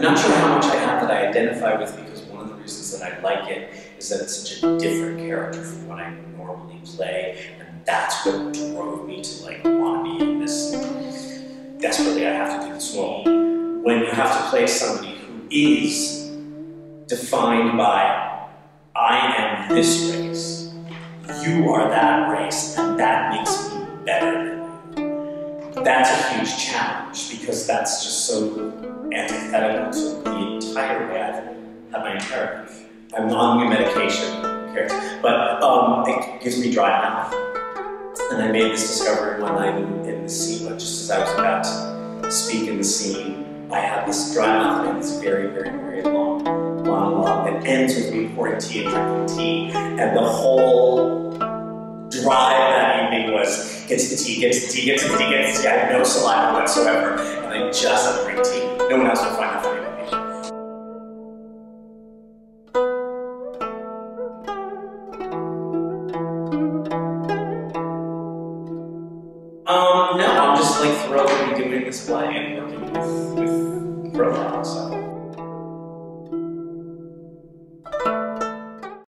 not sure how much I have that I identify with because one of the reasons that I like it is that it's such a different character from what I normally play, and that's what drove me to like want to be in this. Desperately, I have to do this role. When you have to play somebody who is defined by I am this race, you are that race, and that makes me. That's a huge challenge because that's just so antithetical to the entire way I've had my entire life. I'm on new medication? But um, it gives me dry mouth. And I made this discovery one night in, in the scene, just as I was about to speak in the scene, I had this dry mouth and this very, very, very long monologue that ends with me pouring tea and drinking tea. And the whole drive was get to the tea, get to the tea, get to the tea, get to the tea. I had no saliva whatsoever, and I just have drink tea. No one else would find me. Um, no, I'm just like thrilled to be doing this play and working with, with so.